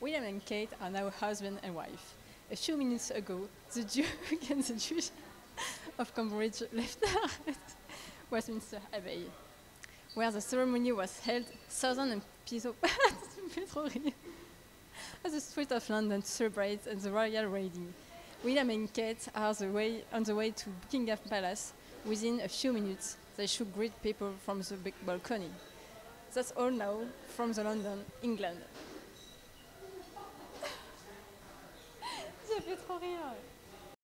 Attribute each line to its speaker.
Speaker 1: William and Kate are now husband and wife. A few minutes ago, the Duke and the Judge of Cambridge left Westminster Abbey, where the ceremony was held. Thousands of people at the street of London to celebrate the royal wedding. William and Kate are the way, on the way to Buckingham Palace. Within a few minutes, they should greet people from the big balcony. That's all now from the London, England. fait trop rire.